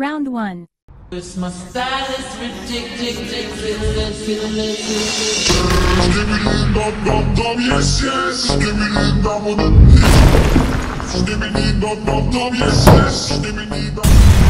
Round 1. It's my style is ridiculous. Skibidi dum dum dum, yes yes. Skibidi dum dum. Dum dum dum, yes yes. Skibidi dum. It's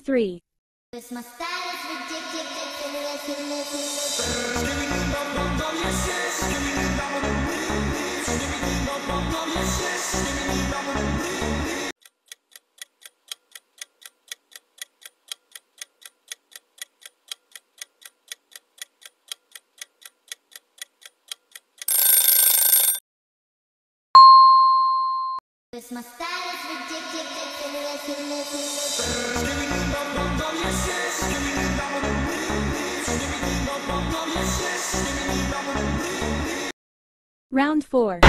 3. Style is ridiculous. Round 4.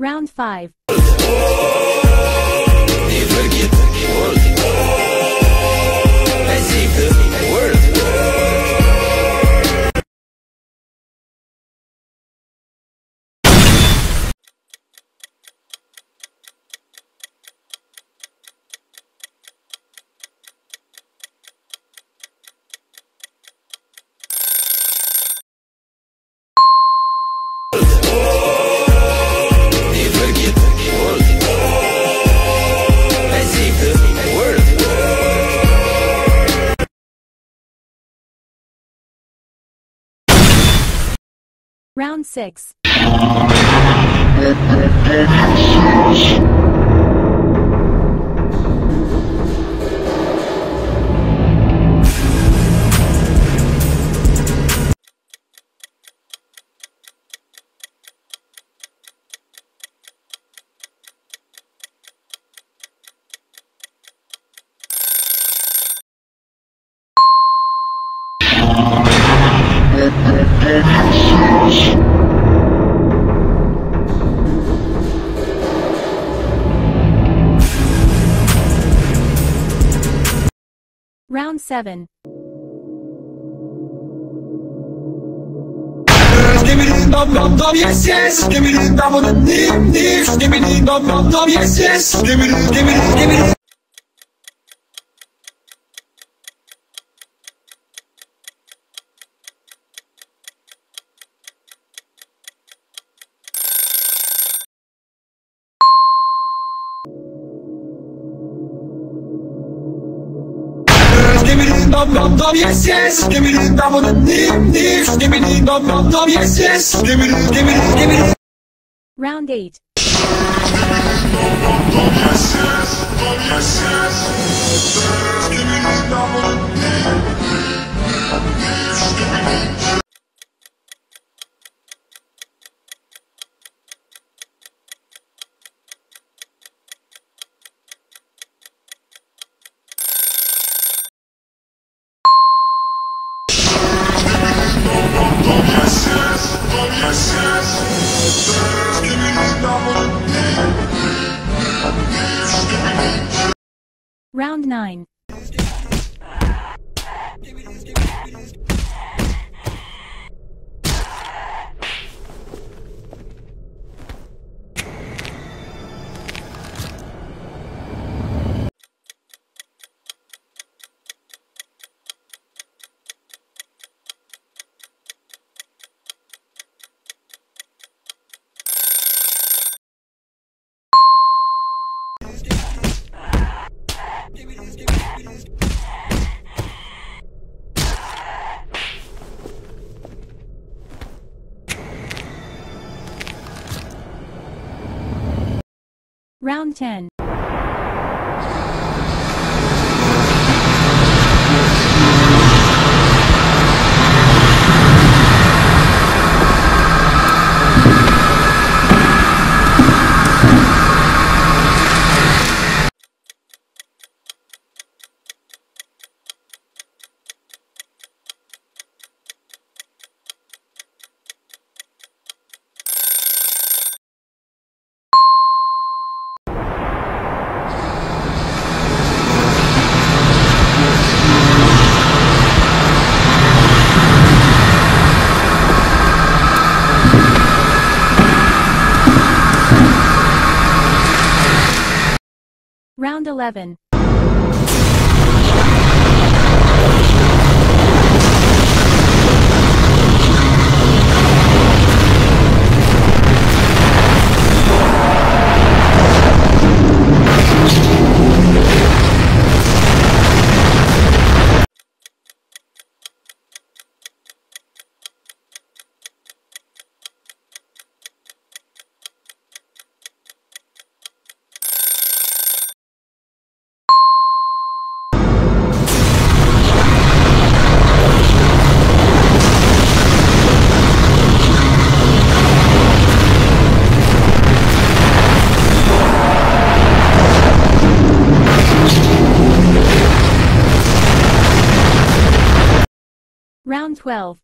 Round 5. Round 6. Round 7. Skibidi dum dum dum, yes yes. Skibidi dum dum dum, dum. Skibidi dum dum dum, yes yes. Skibidi skibidi skibidi. Skibidi dum dum dum, yes yes. Skibidi dum dum dum, dum. Skibidi dum dum dum, yes yes. Skibidi skibidi skibidi. Round 8. Yes yes. Yes yes. Skibidi dum Round 9. Round 10. Round 11. Round 12.